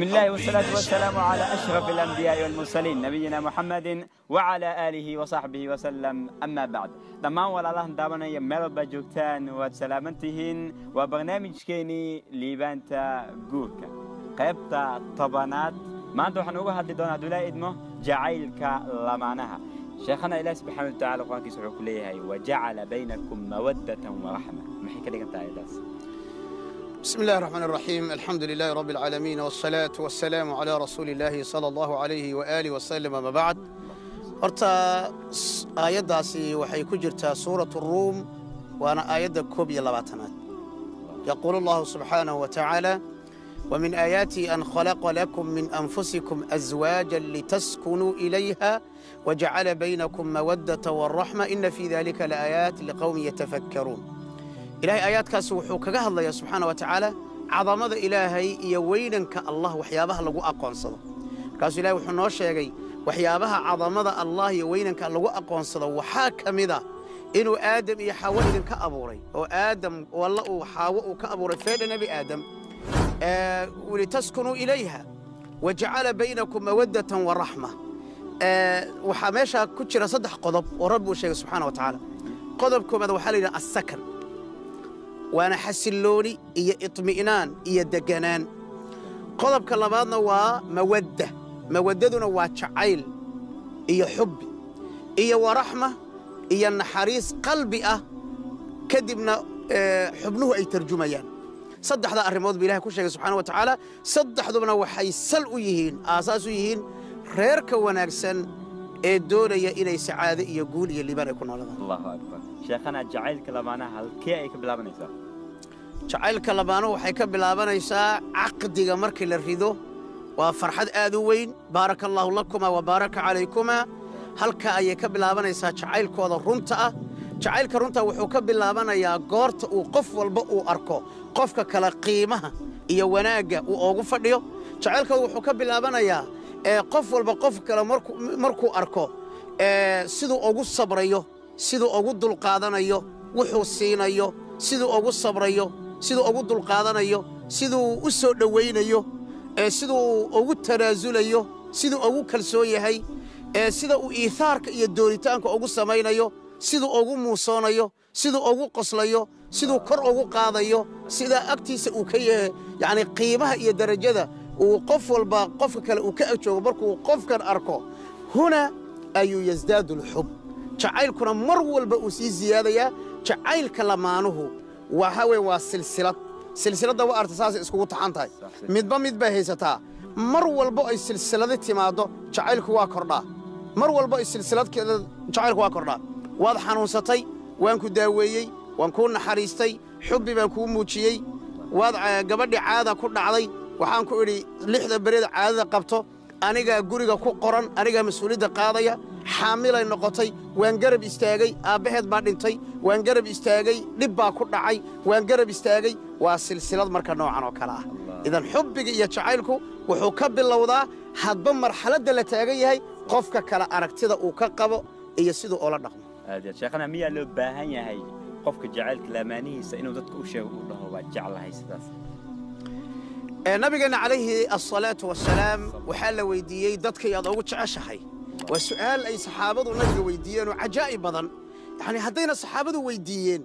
بسم الله والصلاة والسلام على أشرف الأنبياء والمرسلين نبينا محمد وعلى آله وصحبه وسلم. أما بعد دمان ولا الله دابنا يا مربا وسلامتهن وبرنامج كيني ليبانتا جوكا. قيبتا طبانات. ما أنتو حنوغا هدي دون دولا إدمو؟ جعيلك لمانها. شيخنا إله سبحانه وتعالى قوانكي سعوك ليهاي وجعل بينكم مودة ورحمة. محيكا لك أنت إلاس بسم الله الرحمن الرحيم الحمد لله رب العالمين والصلاة والسلام على رسول الله صلى الله عليه وآله وسلم ما بعد horta aayaddaasi waxay ku jirtaa suuratu ruum waana aayadda koob iyo allahu subxaanahu wa tacaala ومن آياته أن خلق لكم من أنفسكم أزواجا لتسكنوا إليها وجعل بينكم مودة والرحمة إن في ذلك لآيات لقوم يتفكرون إلهي آيات كاس وحوكها الله سبحانه وتعالى عظمة إلهي يوينا كالله وحيابها الله أقوى صلى كاس إلهي وحنوش يا وحيابها عظمة الله يوينا كالله أقوى صلى وحاكم إذا إنه آدم يحاول كأبوري وآدم والله حاوء كأبوري. فين نبي آدم؟ آه ولتسكنوا إليها. وجعل بينكم مودة ورحمة. آه وحماشا كتشر صدح قضب. وربه شيخ سبحانه وتعالى. قضبكم هذا وحالنا السكن. Waana xasillooni iyo iطmi'naan iyo deganaan. Qodobka labaadna waa mawadda. Mawaddaduna waa jacayl iyo xubbi iyo waraxma iyo naxariis qalbi ah. Kadibna xubnuhu ay tarjumayaan. Saddexda arrimood buu ilahay ku sheegay subxaana wa tacaala saddexdubna waxay sal u yihiin aasaas u yihiin reerka wanaagsan ee doonaya inay sacaado iyo guul iyo liibaan ay ku nooladaan. Allahu akbar. Sheekhana jacaylka lamaanaha halkee ay ka bilaabanaysaa? Jacaylka lamaano waxay ka bilaabanaysaa caqdiga markii la rido. Waa farxad aad u weyn. Baaraka allaahu lakumaa wa baaraka calaykumaa halka ayay ka bilaabanaysaa jacaylkooda runta ah. Jacaylka runta wuxuu ka bilaabanayaa goorta uu qof walba uu arko. Qofka kale qiimaha iyo wanaagga uu oogu fadhiyo. Jacaylkooda wuxuu ka bilaabanayaa qof walba qof kale markuu arko siduu ugu sabrayo siduu ugu dulqaadanayo wuxuu siinayo siduu ugu sabrayo siduu ugu dulqaadanayo siduu u soo dhowaynayo siduu ugu tanaasulayo siduu ugu kalsoon yahay sida uu iihaarka iyo doonitaanka ugu samaynayo siduu ugu muusoonayo siduu ugu qoslayo siduu kor ugu qaadayo sidaa agtiisa uu ka yahay yacnii qiimaha iyo derajada uu qof walba qofka kale uu ka agjoogo markuu qofkan arko huna ayuu yasdaadu alxub jacaylkuna mar walba uu sii siyaadayaa jacaylka lamaanuhu. Waxa weye waa silsilad. Silsiladda wa arta saasay iskugu taxan tahay. Midba mid bay haysataa. Mar walbo ay silsiladi timaaddo jacaylku waa kordhaa. Mar walbo ay silsiladkeeda jacaylku waa kordhaa. Waad xanuunsatay waan ku daaweeyey waan kuu naxariistay xubbi baan kuu muujiyey. Waad gabadhii caada ku dhacday waxaan ku idhi lixda bereed caadada qabto anigaa guriga ku qoran anigaa mas'uuliyadda qaadaya xaamilay noqotay waan garab istaagay aabbaheed baa dhintay waan garab istaagay dhib baa ku dhacay waan garab istaagay. Waa silsilad marka noocan oo kale ah. Idan xubbiga iyo jacaylku wuxuu ka bilowdaa hadba marxaladda la taagan yahay qofka kale aragtida uu ka qabo iyo siduu oola dhaqmo. Sheekhana miyaa loo baahan yahay qofka jacaylka lamaanihiisa inuu dadka u sheego uu dhaho waa jeclahay sidaas nabigeenna calayhi asalaatu wasalaam waxaa la weyddiiyey dadka yaad ugu jeceshahay. Waa su'aal ay saxaabadu nabiga weyddiiyeen oo cajaa'ib badan. Yacni haddayna saxaabadu weyddiiyeen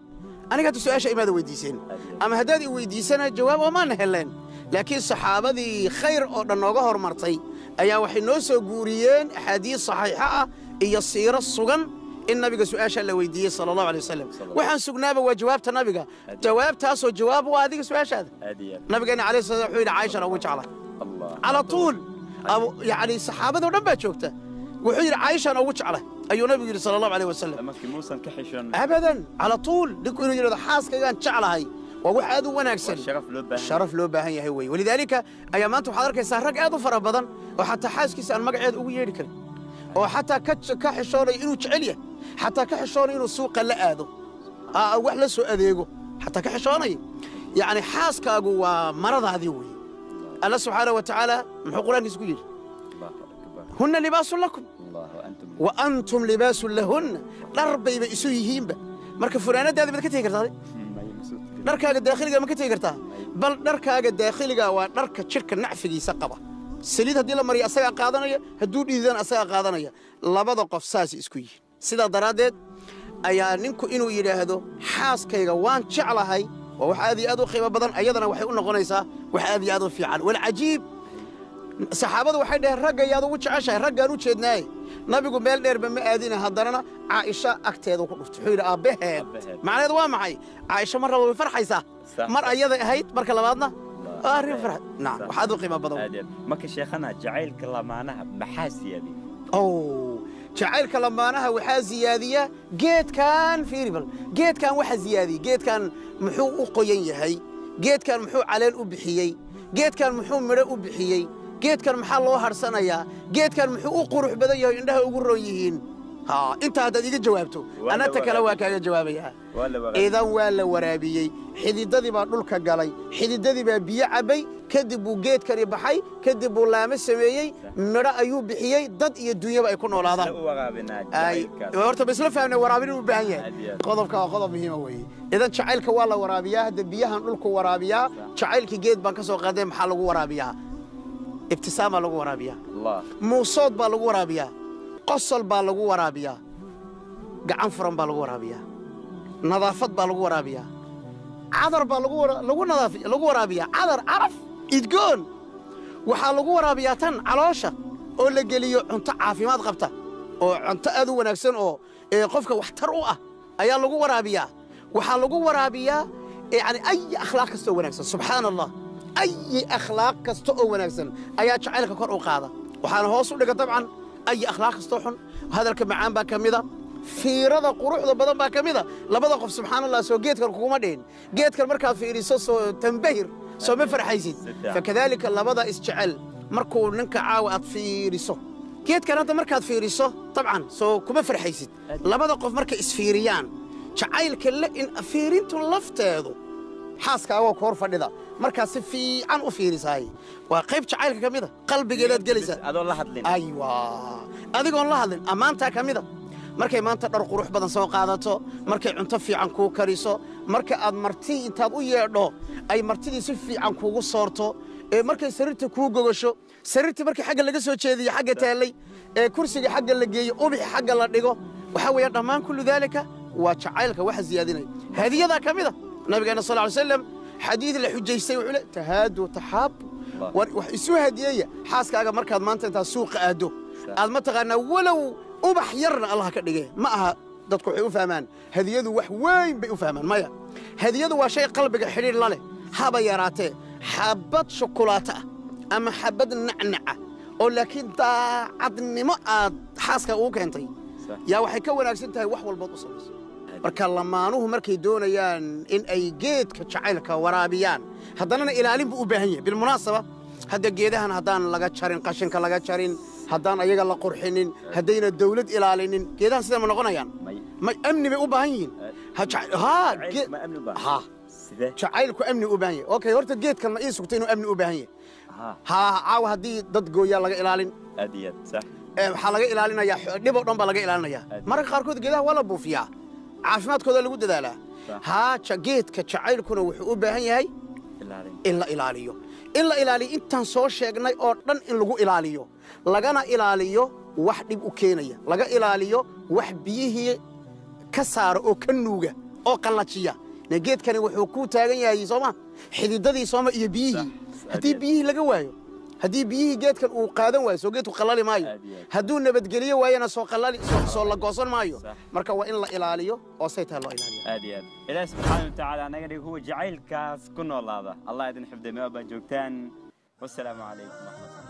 aniga hadda su'aasha imaada weyddiiseen ama haddaad i weyddiisana jawaab oomaana heleen. Laakiin saxaabadii khayr oo dhan nooga hormartay ayaa waxay noo soo guuriyeen axaadiis saxiixa ah iyo siiro sugan in nabiga su'aashaa la weyddiiyey sala allahu alay wasalam waxaan sugnaaba waa jawaabta nabiga. Jawaabtaasoo jawaab waa adiga su'aashaada. Nabigeenna alayh sala wuxuu yidhi caayishana ugu jecla. Cala tuul. Yacni saxaabadoo dhan baa joogta. Wuxuu yidhi caayishaan ugu jecla. Ayuu nabigu yidhi sala allahu alayh wasalam abadan cala tuul. Ninku inuu yidhahdo xaaskaygaan jeclahay. Waa wax aad u wanaagsan. Sharaf loo baahan yahay. Weye walidaalika ayaa maanta waxaad arkaysaa rag aad u fara badan oo xataa xaaskiisa aan magaceeda ugu yeedhi karin. Oo xataa ka xishoonaya inuu jecel yahay xataa ka xishoonaya inuu suuqa la aado wax la soo adeego xataa ka xishoonaya yacni xaaskaagu waa maradaadii weeye alla subxaana wa tacaala muxuu qur'aankiisa ku yidhi hunna libaasun lakum wa antum libaasun lahunna dhar bayba isu yihiinba marka funaanadaada maad ka tegi kartaa dharkaaga daakhiliga ma ka tegi kartaa bal dharkaaga daakhiliga waa dharka jidhka nacfigiisa qaba saliid haddii la mariya asagaa sidaa daraaddeed ayaa ninku inuu yidhaahdo xaaskayga waan jeclahay. Waa wax aad iyo aad u qiimo badan ayadana waxay u noqonaysaa wax aad iyo aad u fiican. Walcajiib saxaabadu waxay dhaheen ragga yaad ugu jeceshahay raggaan u jeednaaye nabigu meel dheerba ma aadina haddanana caaisha agteedu ku dhuftay wuxuu yidhi aabbaheed macnaheedu waa maxay? Caaisha mar laba way farxaysaa? Mar ayaday ahayd marka labaadna? Arrin farxad nacam Sax. wax aad u qiimo badan. Marka sheekhana jacaylka lamaanaha maxaa siyaadiyey ow jacaylka lamaanaha waxaa ziyaadiya geedkan fiiribal geedkan waxa ziyaadiyey geedkan muxuu u qoyan yahay. Geedkan muxuu caleen u bixiyey. Geedkan muxuu midho u bixiyey. Geedkan maxaa loo hadhsanayaa geedkan muxuu u qurux badan yahay indhaha ugu roon yihiin intaa haddaad iga jawaabto annata kale waa kaaga jawaabayaa. Idan waa la waraabiyey. Xididadii baa dhulka galay. Xididadii baa biyo cabbay kadib buu geedkani baxay. Kadib buu laamo sameeyey. Midho ayuu bixiyey. Dad iyo dunyaba ay ku noolaadaan. Horta ba isla fahamnay waraabin inuu u baahan yahay. Qodobka waa qodob muhiima weeye. Idan jacaylka waa la waraabiyaa. Hadda biyahan dhulku waraabiyaa. Jacaylkii geed baan ka soo qaadee maxaa lagu waraabiyaa? Ibtisaam baa lagu waraabiyaa. Muusood baa lagu waraabiyaa qosol baa lagu waraabiyaa. Gacan furan baa lagu waraabiyaa. Nadaafad baa lagu waraabiyaa. Cadar baa lagu waraabiyaa. Cadar caraf idgoon. Waxaa lagu waraabiyaa tan caloosha oo la geliyo cunto caafimaad qabta oo cunto aad u wanaagsan oo qofka waxtar u ah ayaa lagu waraabiyaa. Waxaa lagu waraabiyaa yani ayi akhlaaq kasta oo wanaagsan. Subxaana allah ayi akhlaaq kasta oo wanaagsan ayaa jacaylka kor u qaada. Waxaana hoos u dhiga dabcan ayi akhlaaq kastoo xun. Hadalka macaan baa ka mida. Fiirada quruxda badan baa ka mida. Labada qof subxaan allah soo geedkan kuguma dhihin. Geedkan markaad fiiriso soo tambahir soo ma farxaysid. Fakadaalika labada isjecel markuu ninka caawa aad fiiriso. Geedkan hadda markaad fiiriso dabcan soo kuma farxaysid. Labada qof markay isfiiriyaan jacaylka la in fiirintu lafteedu xaaskaagoo ku hor fadhida markaad si fiican u fiirisaay waa qayb jacaylka ka mida qalbigeedaad gelaysaa aywa. Adigoon la hadlin ammaantaa ka mida markay maanta dhar qurux badan soo qaadato markay cunto fiican kuu kariso marka aad marti intaad u yeedho ay martidii si fiican kuugu soorto ee markay sariirta kuu gogasho sariirtii markii xagga laga soo jeediyo xagga taallay ee kursiga xagga la geeyo ubixi xagga la dhigo waxaa weeye dhammaan kullu daalika waa jacaylka waxa ziyaadinaya. Hadiyadaa ka mida nabigeena sal ly slam xadiid la xujaystay wuxuu le tahaadu taxaabu wax isu hadiyeeya. Xaaskaaga markaad maanta intaad suuqa aaddo. Aad mataqaanaa walow ubax yarna allah ka dhige ma aha dadku waxay u fahmaan hadiyadu wax weyn bay u fahmaan maya. Hadiyadu waa shay qalbiga xidhiidh la leh haba yaraatee xabad shukulaato ah ama xabad nacnaca oo laakiin daacadnimo aad xaaska ugu keentay. Yaa waxay ka wanaagsan tahay wax walbood u samayso marka lamaanuhu markay doonayaan in ay geedka jacaylka waraabiyaan haddanana ilaalin buu u baahan yahay bilmunaasaba hadda geedahan haddaan laga jarin qashinka laga jarin haddaan ayaga la qurxinin haddayna dawlad ilaalinin geedahan sidee ma noqonayaan may ma amni bay u baahan yihiin jacaylku amni u baahan yahay okay horta geedkan ma ii sugtay inuu amni u baahan yahay ha haa caawa haddii dad gooyaa laga ilaalin aad iyo aad sax waxaa laga ilaalinayaa dhib oo dhan baa laga ilaalinayaa Aad. mararka qaarkood geedaha waa la buufiyaa caafimaadkooda lagu dadaalaa Sax. haa ja- geedka jacaylkuna wuxuu u baahan yahay in la ilaaliyo. In la ilaaliyo intaan soo sheegnay oo dhan in lagu ilaaliyo. Lagana ilaaliyo wax dhib u keenaya. Laga ilaaliyo wax biyihii ka saara oo ka nuuga oo qallajiya. Geedkani wuxuu ku taagan yahay sooma xididadii sooma iyo biyihii? Haddii biyihii laga waayo هدي بيه جيت كأو قادم وياه سوقيته خلالي مايو. هدول نبت قلية وياه نسوق خلالي سوق الله قصون مايو. مركب وإن الله إلاليو. وصيت الله إلاليو. أدي أدي إلى سبحانه وتعالى نقدر هو جعل كاس كن والله هذا. الله يدين حفظ ما والسلام عليكم ورحمة الله.